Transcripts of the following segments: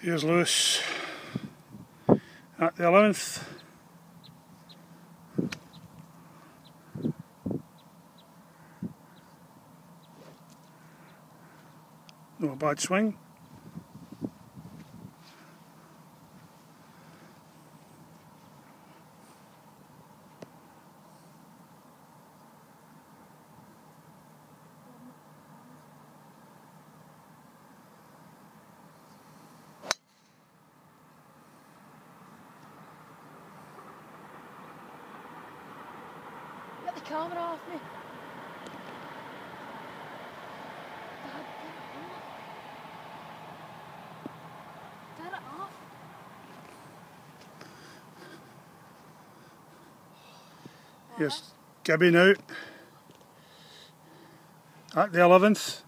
Here's Lewis at the 11th. No bad swing. Camera off me. Dad, get off. Gibby now at the 11th.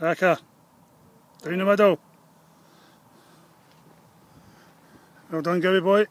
Ac a. Dwi'n yma daw. Wel done Gary boy.